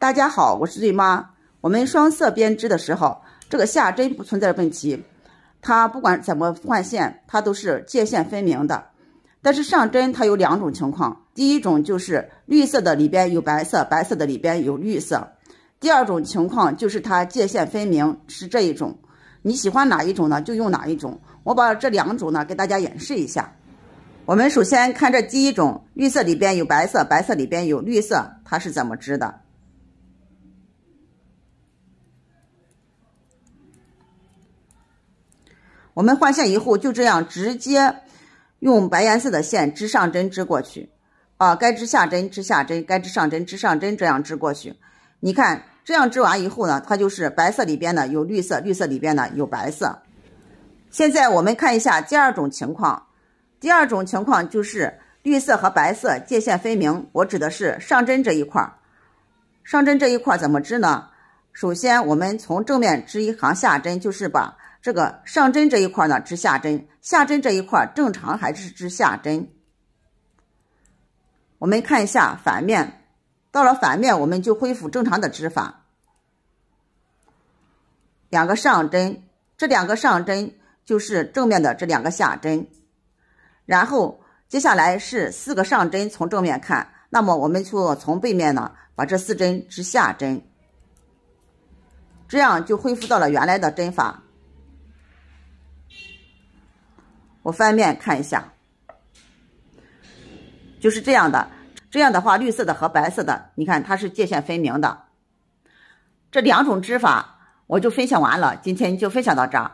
大家好，我是瑞妈。我们双色编织的时候，这个下针不存在问题，它不管怎么换线，它都是界限分明的。但是上针它有两种情况，第一种就是绿色的里边有白色，白色的里边有绿色；第二种情况就是它界限分明，是这一种。你喜欢哪一种呢？就用哪一种。我把这两种呢给大家演示一下。我们首先看这第一种，绿色里边有白色，白色里边有绿色，它是怎么织的？我们换线以后，就这样直接用白颜色的线织上针织过去，啊，该织下针织下针，该织上针织上针，这样织过去。你看，这样织完以后呢，它就是白色里边呢有绿色，绿色里边呢有白色。现在我们看一下第二种情况，第二种情况就是绿色和白色界限分明。我指的是上针这一块儿，上针这一块怎么织呢？首先，我们从正面织一行下针，就是把。这个上针这一块呢织下针，下针这一块正常还是织下针。我们看一下反面，到了反面我们就恢复正常的织法。两个上针，这两个上针就是正面的这两个下针，然后接下来是四个上针从正面看，那么我们就从背面呢把这四针织下针，这样就恢复到了原来的针法。我翻面看一下，就是这样的。这样的话，绿色的和白色的，你看它是界限分明的。这两种织法我就分享完了，今天就分享到这儿。